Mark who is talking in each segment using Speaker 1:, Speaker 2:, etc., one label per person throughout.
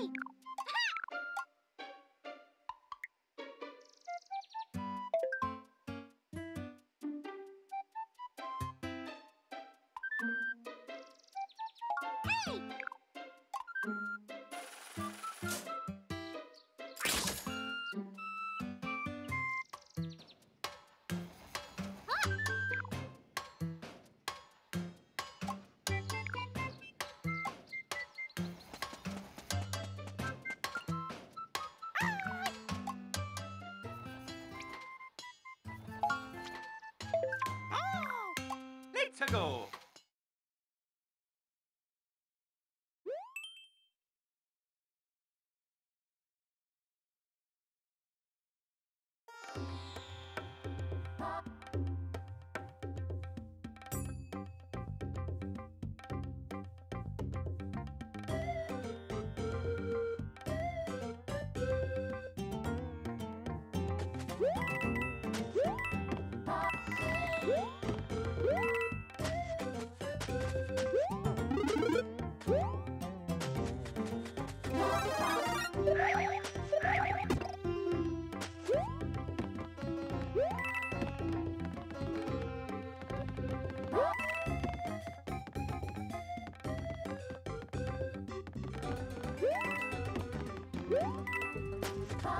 Speaker 1: Hey! to go. Woo!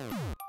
Speaker 1: Oh.